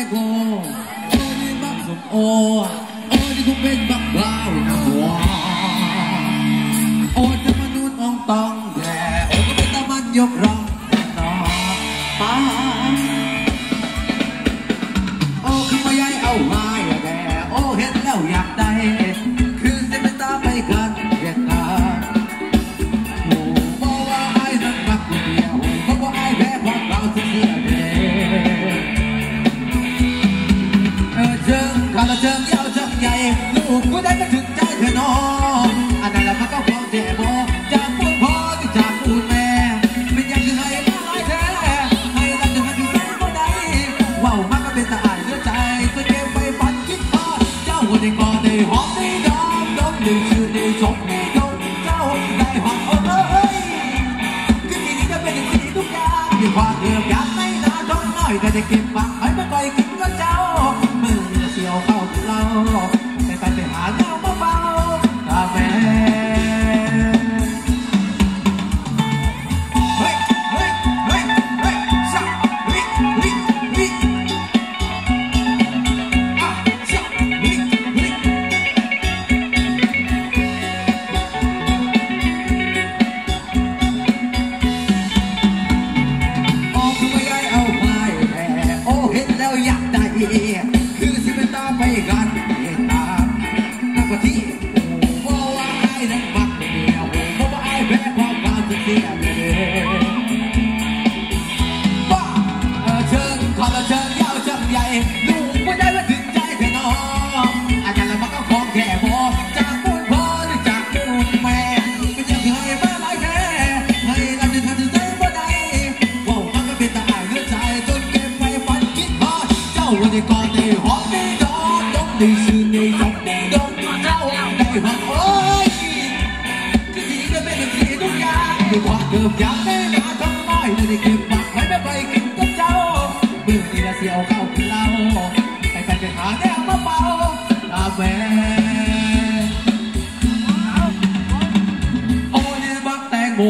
ego Only bak som o Only kung big bak blaw na wa O na manun ong tong de O ka bita man yok rong na pa O kumayay aw mai de O hit lao yak dai ก็ได้จจถึงใจเธอน้องอันนั้นละมันตพองความบอจากพูดพ่อที่จากพูดแม่เป็นยากจะให้ลายแท้ให้รักจะให้ที่แสนก็ได้ว่าวมันก็เป็นสะอายเลือใจตัวเก็บไว้ฝันคิดพอเจ้าวันนี้ก็ได้หอมได้ดมดมได้ชื่นได้ชมได้ดมเจ้าได้หอมเอ้ยคือที่นี้จะเป็นอย่ทุกอย่างมีความเดือดร้อนไม่นานน้อยแต่จะเก็บฝัง ขึ้มาโอ้ยจะดีก็ไม่เป็นสีทุกอย่างดูว่าเดิมยากไม่มาทำไมไม่ได้เก็บฝากรไว้ไม่ไปกินกับเจ้าเมื่อนี้ละเสียวเข้ากินเหล้าไอ้แฟนจะหาแนวมาเป่าตาแฟโอ้ยบักแตงโม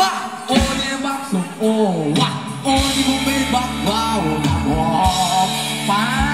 บักโอ้ยบักสุกโอ้วักโอ้ยมึงไม่บักว้าวบอกฟ้า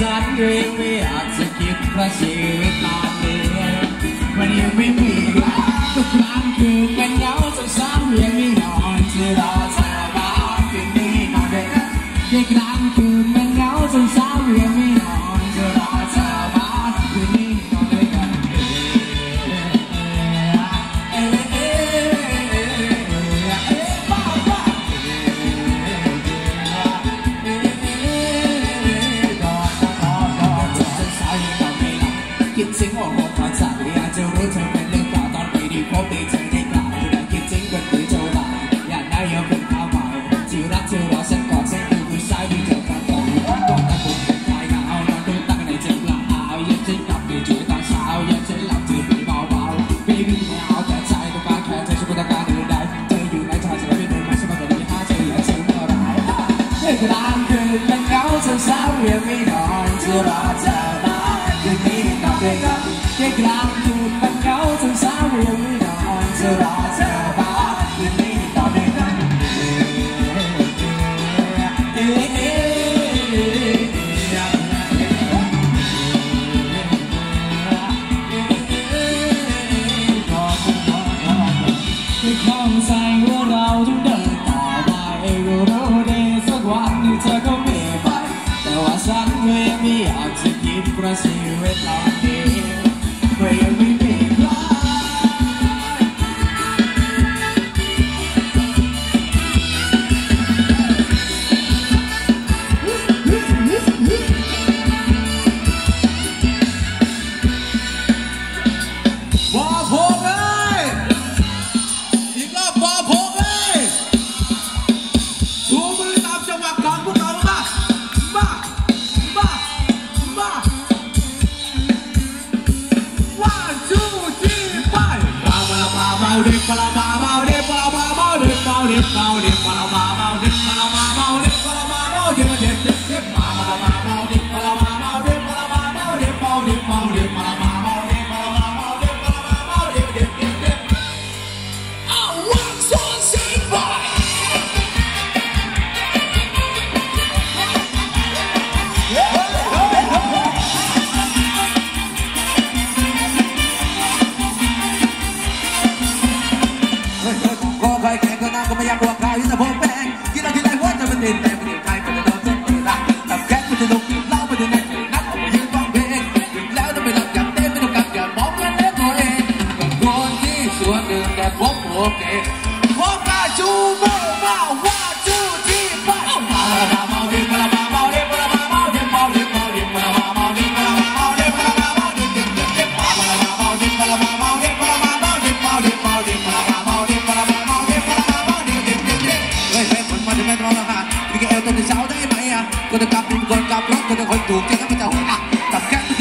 ฉันเองไม่อาจจะคิดว่าชีวิตตอนนี้มันยังไม่มีรัวทุกครั้งคือเป็นเงาจะซ้ำยังไม่นอนที่เรา 醒我，我坦殺你眼罩好長命靚牙，當你條火地就你牙，要兩件整棍你做埋，人拉有佢靠埋，照得照我識講聲要佢嘥於就反講，講得半日太咬，兩都得你隻牙，一隻入你住當炒，一隻立住你爆爆，baby 你咬就曬到把強，就算覺得假你奶，最要奶茶就俾你買，先我就你蝦最有錢我奶，佢冷佢冷咬就手，有味道就把走。是。whole. You know, you like what I'm in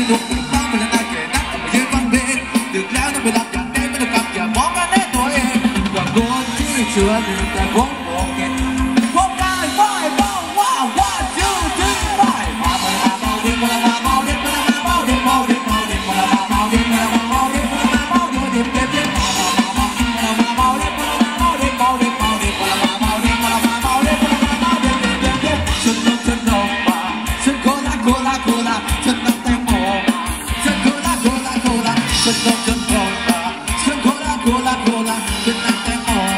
đúng mình ta mình là ta kể đắt mà dưới văn bên được lão nó bị đặt cả đêm mới gặp cả món ăn đấy tôi em quả cô chưa chưa được ta có te